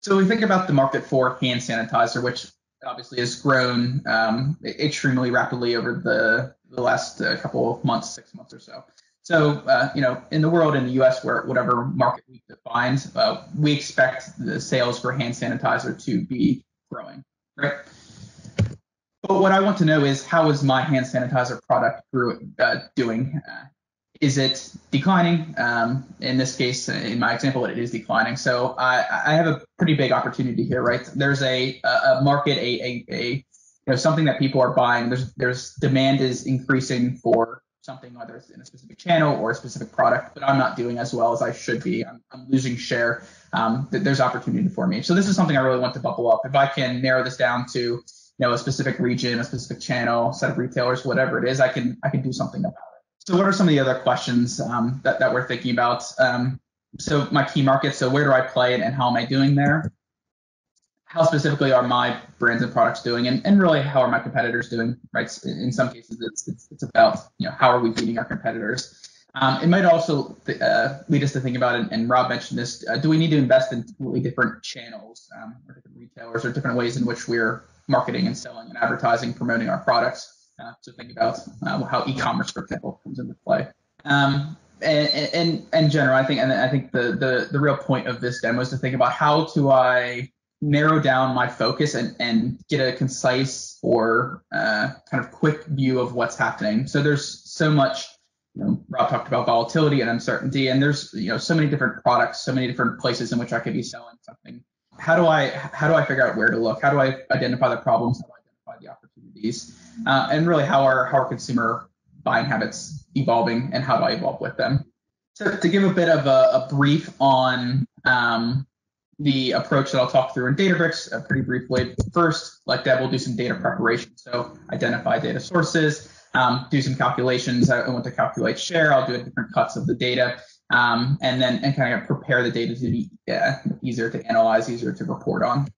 C: So we think about the market for hand sanitizer, which obviously has grown um, extremely rapidly over the, the last uh, couple of months, six months or so. So, uh, you know, in the world, in the U.S., where whatever market we define, uh, we expect the sales for hand sanitizer to be growing, right? But what I want to know is how is my hand sanitizer product grew, uh, doing? Uh, is it declining? Um, in this case, in my example, it is declining. So I, I have a pretty big opportunity here, right? There's a, a market, a, a, a you know something that people are buying. There's there's demand is increasing for something, whether it's in a specific channel or a specific product, but I'm not doing as well as I should be. I'm, I'm losing share. Um, there's opportunity for me. So this is something I really want to bubble up. If I can narrow this down to you know a specific region, a specific channel, set of retailers, whatever it is, I can I can do something about it. So what are some of the other questions um, that, that we're thinking about? Um, so my key markets, so where do I play and, and how am I doing there? How specifically are my brands and products doing, and, and really how are my competitors doing? Right. In some cases, it's, it's, it's about you know how are we beating our competitors. Um, it might also uh, lead us to think about, and, and Rob mentioned this, uh, do we need to invest in completely different channels um, or different retailers or different ways in which we're marketing and selling and advertising, promoting our products? uh, to think about uh, how e-commerce, for example, comes into play. Um, and, and general, I think, and I think the, the, the real point of this demo is to think about how do I narrow down my focus and, and get a concise or uh, kind of quick view of what's happening. So there's so much, you know, Rob talked about volatility and uncertainty, and there's, you know, so many different products, so many different places in which I could be selling something. How do I, how do I figure out where to look? How do I identify the problems? How do I identify the opportunities? uh, and really how are how are consumer buying habits evolving and how do I evolve with them. So to give a bit of a, a brief on um, the approach that I'll talk through in Databricks uh, pretty briefly. First, like Deb, we'll do some data preparation. So identify data sources, um, do some calculations. I want to calculate share. I'll do different cuts of the data. Um, and then and kind of prepare the data to be uh, easier to analyze, easier to report on.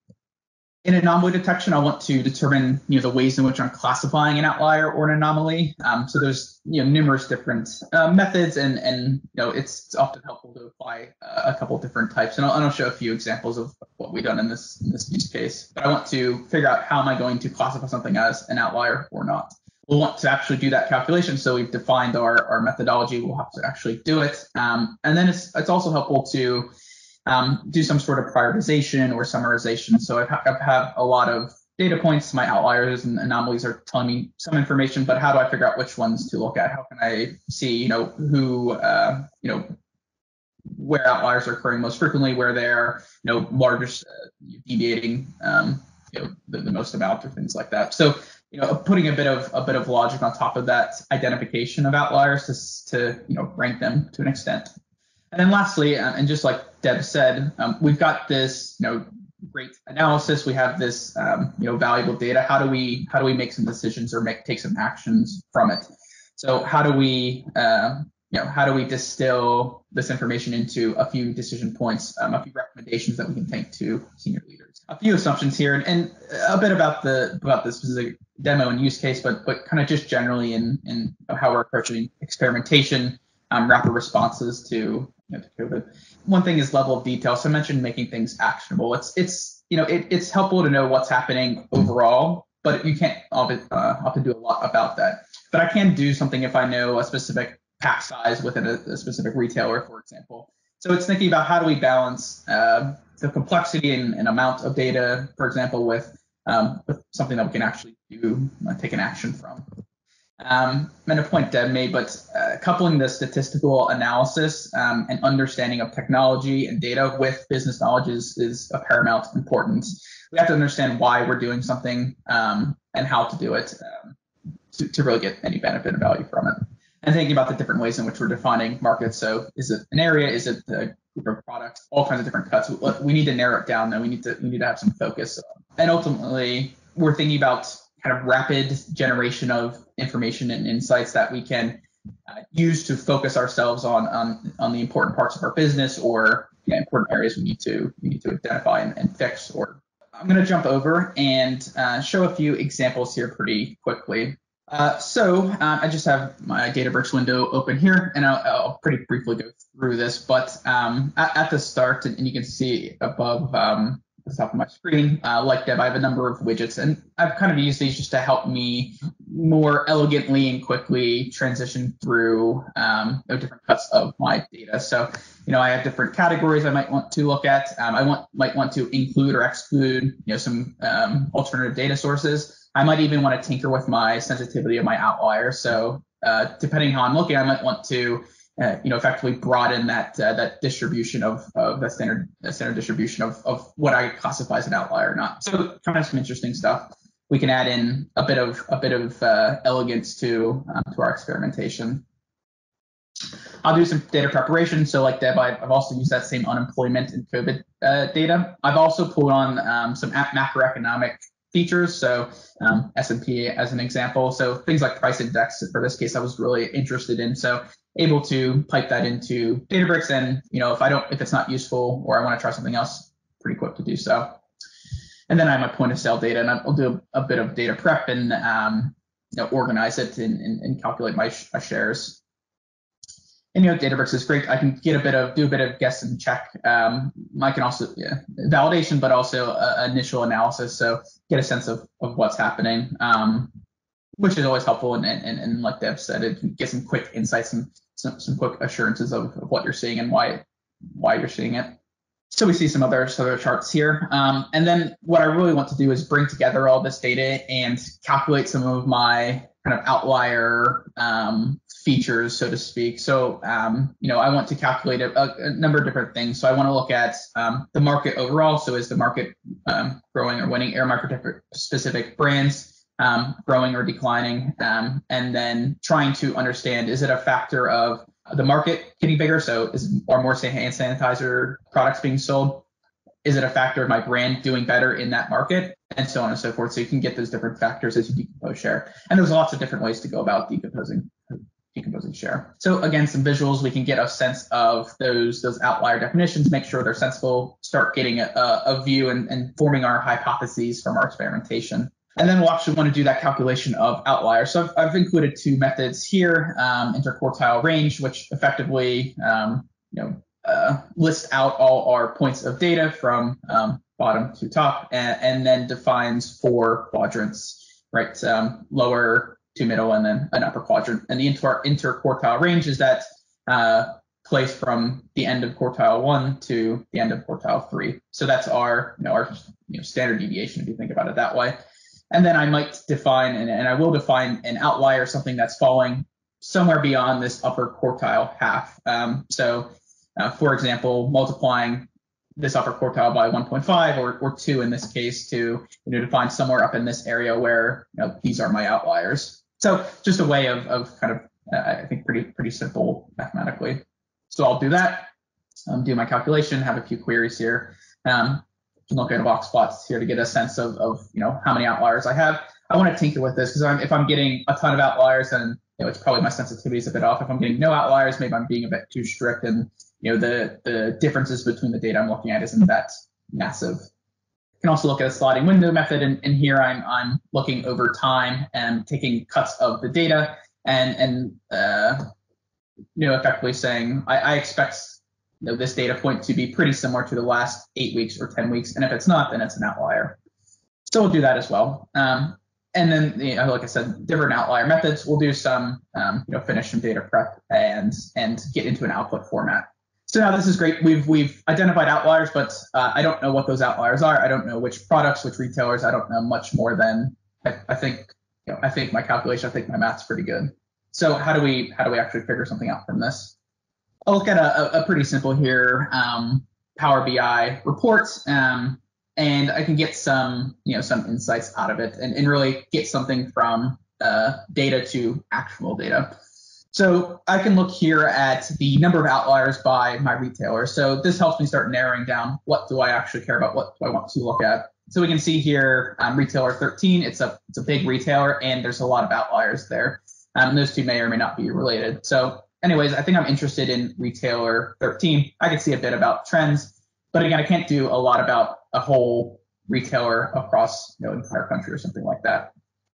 C: In anomaly detection, I want to determine you know the ways in which I'm classifying an outlier or an anomaly. Um, so there's you know numerous different uh, methods, and and you know it's, it's often helpful to apply uh, a couple different types. And I'll, I'll, show a few examples of what we've done in this in this use case. But I want to figure out how am I going to classify something as an outlier or not. We'll want to actually do that calculation. So we've defined our, our methodology. We'll have to actually do it. Um, and then it's it's also helpful to um, do some sort of prioritization or summarization. So I've, I've a lot of data points. My outliers and anomalies are telling me some information, but how do I figure out which ones to look at? How can I see, you know, who, uh, you know, where outliers are occurring most frequently, where they're, you know, largest uh, deviating, um, you know, the, the most amount or things like that. So, you know, putting a bit of a bit of logic on top of that identification of outliers to, to you know, rank them to an extent. And then lastly, uh, and just like Deb said, um, we've got this, you know, great analysis. We have this, um, you know, valuable data. How do we how do we make some decisions or make take some actions from it? So how do we, uh, you know, how do we distill this information into a few decision points, um, a few recommendations that we can take to senior leaders? A few assumptions here, and, and a bit about the about the specific demo and use case, but but kind of just generally in in how we're approaching experimentation, um, rapid responses to you know, to COVID. One thing is level of detail. So I mentioned making things actionable. It's it's you know it, it's helpful to know what's happening overall, but you can't often, uh, often do a lot about that. But I can do something if I know a specific pack size within a, a specific retailer, for example. So it's thinking about how do we balance uh, the complexity and, and, amount of data, for example, with, um, with something that we can actually do, uh, take an action from. Um, and a point Deb made, but uh, coupling the statistical analysis um, and understanding of technology and data with business knowledge is, is of paramount importance. We have to understand why we're doing something um, and how to do it um, to, to really get any benefit and value from it. And thinking about the different ways in which we're defining markets. So is it an area? Is it a group of products? All kinds of different cuts. We need to narrow it down. Though we need to we need to have some focus. And ultimately, we're thinking about kind of rapid generation of information and insights that we can uh, use to focus ourselves on, on on the important parts of our business or important areas we need to we need to identify and, and fix. Or I'm going to jump over and uh, show a few examples here pretty quickly. Uh, so uh, I just have my Databricks window open here, and I'll, I'll pretty briefly go through this. But um, at, at, the start, and, you can see above um, the top of my screen. Uh, like Deb, I have a number of widgets, and I've kind of used these just to help me more elegantly and quickly transition through um, different cuts of my data. So, you know, I have different categories I might want to look at. Um, I want might want to include or exclude, you know, some um, alternative data sources. I might even want to tinker with my sensitivity of my outlier. So, uh, depending how I'm looking, I might want to, uh, you know, effectively broaden that uh, that distribution of, of the standard the standard distribution of, of what I classify as an outlier or not. So kind of some interesting stuff. We can add in a bit of a bit of uh, elegance to um, to our experimentation. I'll do some data preparation. So like Deb, I've also used that same unemployment and COVID uh, data. I've also pulled on um, some macroeconomic features. So um, S&P as an example. So things like price index for this case, I was really interested in. So able to pipe that into Databricks. And, you know, if I don't, if it's not useful or I want to try something else, pretty quick to do so. And then I have my point of sale data and I'll do a, a bit of data prep and, um, you know, organize it and, and, and calculate my, sh- my shares and you know Databricks is great. I can get a bit of do a bit of guess and check. Um, I can also yeah, validation, but also uh, initial analysis. So get a sense of, of what's happening, um, which is always helpful. And, and, and like Deb said, it some quick insights and some, some quick assurances of, of what you're seeing and why why you're seeing it. So we see some other some other charts here. Um, and then what I really want to do is bring together all this data and calculate some of my kind of outlier um, features, so to speak. So, um, you know, I want to calculate a, a, number of different things. So I want to look at um, the market overall. So is the market um, growing or winning air market specific brands um, growing or declining? Um, and then trying to understand, is it a factor of the market getting bigger? So is are more hand sanitizer products being sold? Is it a factor of my brand doing better in that market? And so on and so forth. So you can get those different factors as you decompose share. And there's lots of different ways to go about decomposing decomposing share. So again, some visuals, we can get a sense of those those outlier definitions, make sure they're sensible, start getting a, a view and, and forming our hypotheses from our experimentation. And then we'll actually want to do that calculation of outliers. So I've, I've included two methods here, um, interquartile range, which effectively um, you know, uh, lists out all our points of data from um, bottom to top, and, and, then defines four quadrants, right? Um, lower, two middle, and then an upper quadrant. And the inter interquartile range is that uh, place from the end of quartile one to the end of quartile three. So that's our, you know, our you know, standard deviation if you think about it that way. And then I might define, and, and I will define an outlier, something that's falling somewhere beyond this upper quartile half. Um, so, uh, for example, multiplying this upper quartile by 1.5 or, or 2 in this case to you know, define somewhere up in this area where you know, these are my outliers. So just a way of, of kind of, uh, I think pretty, pretty simple mathematically. So I'll do that, um, do my calculation, have a few queries here. Um, look at box plots here to get a sense of, of, you know, how many outliers I have. I want to tinker with this because if I'm getting a ton of outliers, then you know, it's probably my sensitivity is a bit off. If I'm getting no outliers, maybe I'm being a bit too strict and, you know, the, the differences between the data I'm looking at isn't that massive can also look at a sliding window method. And, and here I'm, I'm looking over time and taking cuts of the data and, and uh, you know, effectively saying, I, I expect you know, this data point to be pretty similar to the last eight weeks or 10 weeks. And if it's not, then it's an outlier. So we'll do that as well. Um, and then, you know, like I said, different outlier methods. We'll do some, um, you know, finish some data prep and and get into an output format. So now this is great. We've we've identified outliers, but uh, I don't know what those outliers are. I don't know which products, which retailers. I don't know much more than I, I think. You know, I think my calculation. I think my math's pretty good. So how do we how do we actually figure something out from this? I'll look at a, a pretty simple here um, Power BI report, um, and I can get some you know some insights out of it, and, and really get something from uh, data to actual data. So I can look here at the number of outliers by my retailer. So this helps me start narrowing down what do I actually care about, what do I want to look at. So we can see here um, retailer 13, it's a it's a big retailer and there's a lot of outliers there. Um, those two may or may not be related. So anyways, I think I'm interested in retailer 13. I can see a bit about trends, but again, I can't do a lot about a whole retailer across you know entire country or something like that.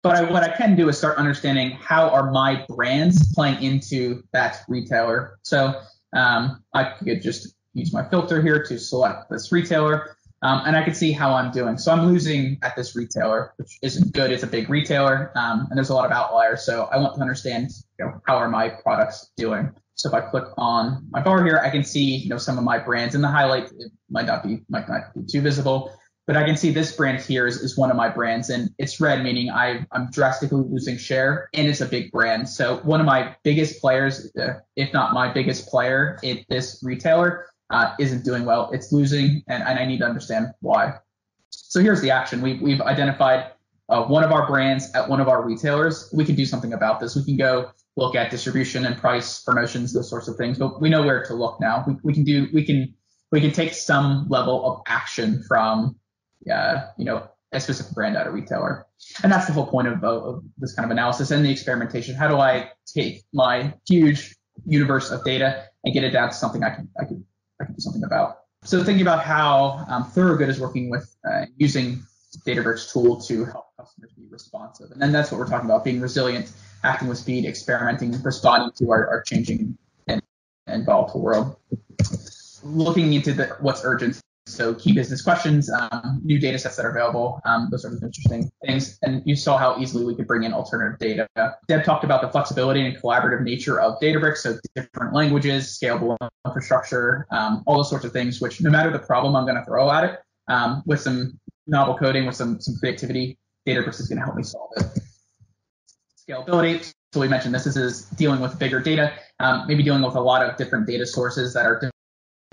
C: But I, what I can do is start understanding how are my brands playing into that retailer. So um, I could just use my filter here to select this retailer. Um, and I can see how I'm doing. So I'm losing at this retailer, which isn't good. It's a big retailer, um, and there's a lot of outliers. So I want to understand, you know, how are my products doing. So if I click on my bar here, I can see, you know, some of my brands in the highlight. It might not be might not be too visible, But I can see this brand here is, is one of my brands, and it's red, meaning I, I'm drastically losing share, and it's a big brand. So one of my biggest players, uh, if not my biggest player at this retailer, uh, isn't doing well. It's losing, and, and I need to understand why. So here's the action. We've, we've identified uh, one of our brands at one of our retailers. We can do something about this. We can go look at distribution and price, promotions, those sorts of things. But we know where to look now. We, we can do we can we can take some level of action from uh, you know a specific brand at a retailer, and that's the whole point of, of this kind of analysis and the experimentation. How do I take my huge universe of data and get it down to something I can I can I can do something about? So thinking about how um, Thorogood is working with uh, using Databricks tool to help customers be responsive. And then that's what we're talking about, being resilient, acting with speed, experimenting, responding to our, our changing and, and volatile world. Looking into the, what's urgent. So key business questions, um, new data sets that are available, um, those are the interesting things. And you saw how easily we could bring in alternative data. Deb talked about the flexibility and collaborative nature of Databricks, so different languages, scalable infrastructure, um, all those sorts of things, which no matter the problem I'm going to throw at it, um, with some novel coding, with some, some creativity, Databricks is going to help me solve it. Scalability. So we mentioned this, this is dealing with bigger data, um, maybe dealing with a lot of different data sources that are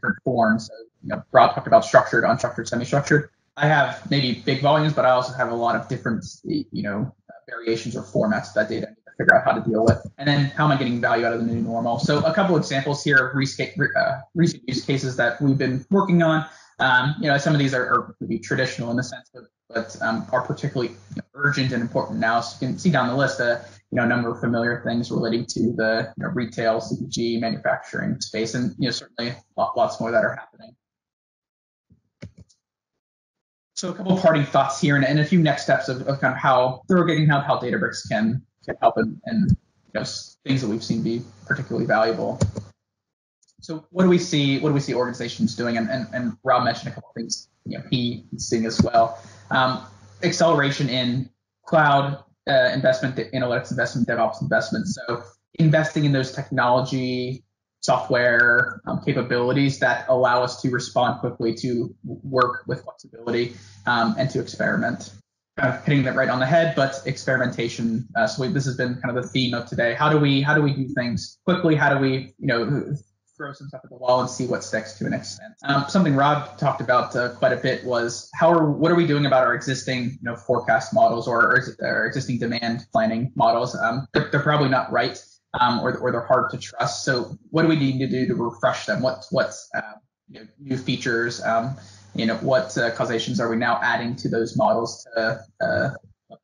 C: different forms. You know, Rob talked about structured, unstructured, semi-structured. I have maybe big volumes, but I also have a lot of different, you know, variations or formats of that data to figure out how to deal with. And then how am I getting value out of the new normal? So a couple examples here of recent, uh, recent use cases that we've been working on. Um, you know, some of these are, are maybe traditional in the sense of but um, are particularly you know, urgent and important now. So you can see down the list a you know, a number of familiar things relating to the you know, retail, CPG, manufacturing space, and you know, certainly lots more that are happening. So a couple of parting thoughts here and, and a few next steps of, of kind of how Thorogood how, how Databricks can, can help and, and you know, things that we've seen be particularly valuable. So what do we see? What do we see organizations doing? And, and, and Rob mentioned a couple things. You know, he's seeing as well. Um, acceleration in cloud uh, investment, analytics investment, DevOps investment. So investing in those technology, software um, capabilities that allow us to respond quickly, to work with flexibility, um, and to experiment. Kind of hitting that right on the head, but experimentation. Uh, so we, this has been kind of the theme of today. How do we how do we do things quickly? How do we you know throw some stuff at the wall and see what sticks to an extent. Um, something Rob talked about uh, quite a bit was how are what are we doing about our existing you know forecast models or, or, existing demand planning models? Um, they're, they're, probably not right um, or, or they're hard to trust. So what do we need to do to refresh them? What what's uh, you know, new features? Um, you know what uh, causations are we now adding to those models to uh,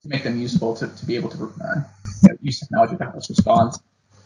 C: to make them useful to, to be able to uh, use technology to help us respond?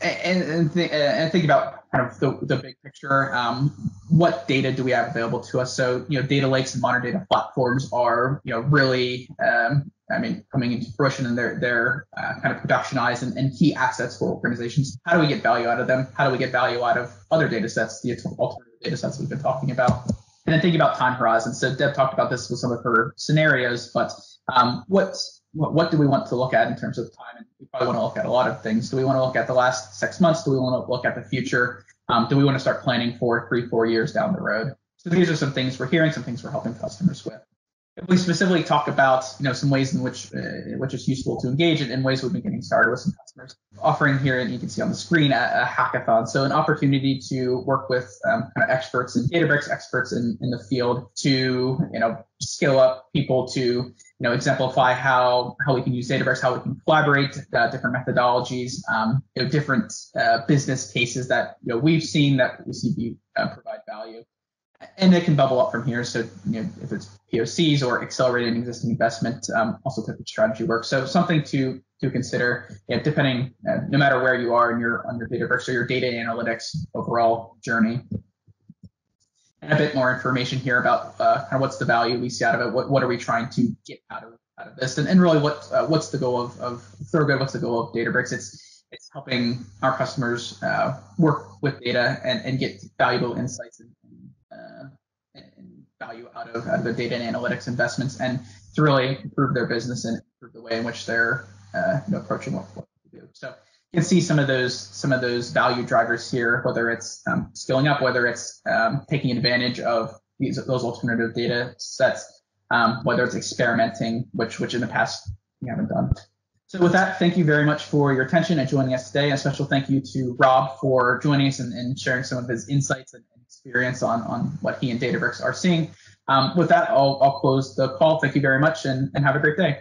C: And, and, th- and think about kind of the, the big picture. Um, what data do we have available to us? So, you know, data lakes and modern data platforms are, you know, really, um, I mean, coming into fruition and they're, they're uh, kind of productionized and, and, key assets for organizations. How do we get value out of them? How do we get value out of other data sets, the alternative data sets we've been talking about? And then thinking about time horizons. So Deb talked about this with some of her scenarios, but um, what's what, what do we want to look at in terms of time? And we probably want to look at a lot of things. Do we want to look at the last six months? Do we want to look at the future? Um, do we want to start planning for three, four years down the road? So these are some things we're hearing, some things we're helping customers with. We specifically talk about, you know, some ways in which uh, which is useful to engage in ways we've been getting started with some customers. Offering here, and you can see on the screen, a, a hackathon. So an opportunity to work with um, kind of experts in Databricks, experts in, in the field to, you know, scale up people to you know, exemplify how how we can use Databricks, how we can collaborate, uh, different methodologies, um, you know, different uh, business cases that you know we've seen that we see uh, provide value, and it can bubble up from here. So you know, if it's POCs or accelerating existing investment, um, also type of strategy work. So something to to consider, know, depending uh, no matter where you are in your on your Databricks or your data analytics overall journey and a bit more information here about uh, kind of what's the value we see out of it. What, what are we trying to get out of out of this, and, and really what uh, what's the goal of, of Thorogood? What's the goal of Databricks? It's it's helping our customers uh, work with data and, and get valuable insights and, value out of out of their data and analytics investments, and to really improve their business and improve the way in which they're uh, you know, approaching what, what they do. So you can see some of those some of those value drivers here, whether it's um, scaling up, whether it's um, taking advantage of these those alternative data sets, um, whether it's experimenting, which which in the past we haven't done. So with that, thank you very much for your attention and joining us today. A special thank you to Rob for joining us and, and sharing some of his insights and experience on, on what he and Databricks are seeing. Um, with that, I'll, I'll close the call. Thank you very much and, and have a great day.